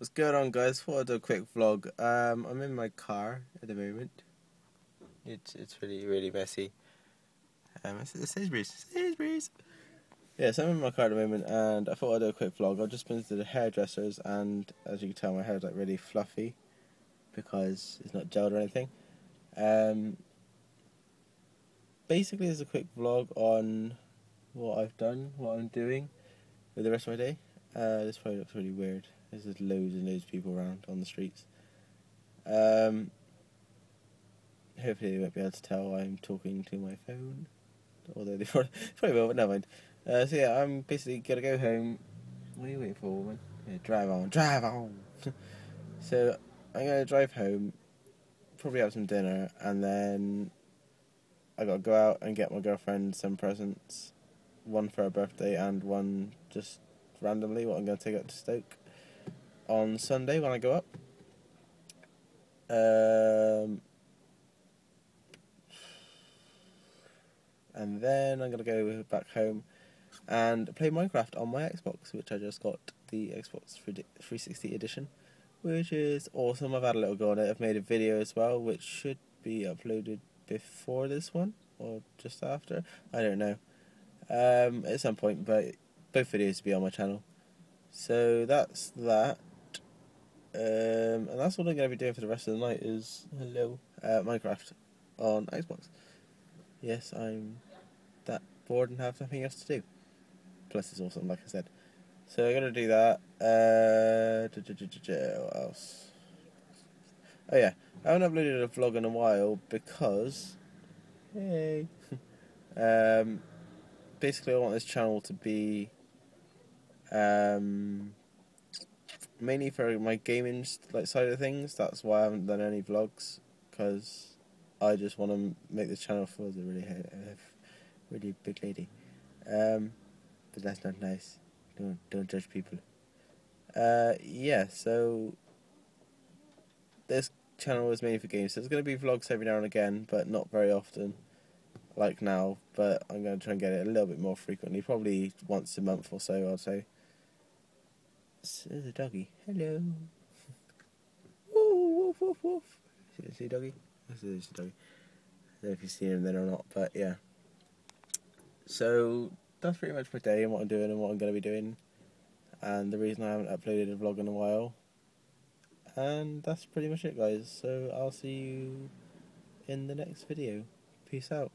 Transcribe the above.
What's going on guys? Thought I'd do a quick vlog. Um, I'm in my car at the moment. It's it's really really messy. Um, it's. Sainsbury's. Yeah, so I'm in my car at the moment, and I thought I'd do a quick vlog. I've just been to the hairdressers, and as you can tell, my hair's like really fluffy because it's not gelled or anything. Um, basically, there's a quick vlog on what I've done, what I'm doing with the rest of my day. Uh, this probably looks really weird. There's just loads and loads of people around on the streets. Um, hopefully, they won't be able to tell I'm talking to my phone. Although they probably, probably will, but never mind. Uh, so, yeah, I'm basically going to go home. What are you waiting for, woman? Yeah, drive on, drive on! so, I'm going to drive home, probably have some dinner, and then I got to go out and get my girlfriend some presents. One for her birthday and one just randomly what I'm going to take up to Stoke on Sunday when I go up. Um, and then I'm going to go back home and play Minecraft on my Xbox, which I just got the Xbox 360 edition, which is awesome. I've had a little go on it. I've made a video as well, which should be uploaded before this one or just after. I don't know. Um, at some point, but both videos to be on my channel. So that's that. Um, and that's what I'm going to be doing for the rest of the night is hello uh, Minecraft on Xbox. Yes, I'm that bored and have nothing else to do. Plus, it's awesome, like I said. So I'm going to do that. Uh, what else? Oh yeah, I haven't uploaded a vlog in a while because, hey, um, basically I want this channel to be um, mainly for my gaming like side of things. That's why I haven't done any vlogs because I just want to make this channel for the really really big lady. Um, but that's not nice. Don't don't judge people. Uh, yeah. So this channel is mainly for games. So there's going to be vlogs every now and again, but not very often, like now. But I'm going to try and get it a little bit more frequently, probably once a month or so. I'd say. There's a doggy. Hello. woof, woof, woof. See, see doggy? There's a doggy. I don't know if you've seen him then or not, but yeah. So, that's pretty much my day and what I'm doing and what I'm going to be doing. And the reason I haven't uploaded a vlog in a while. And that's pretty much it, guys. So, I'll see you in the next video. Peace out.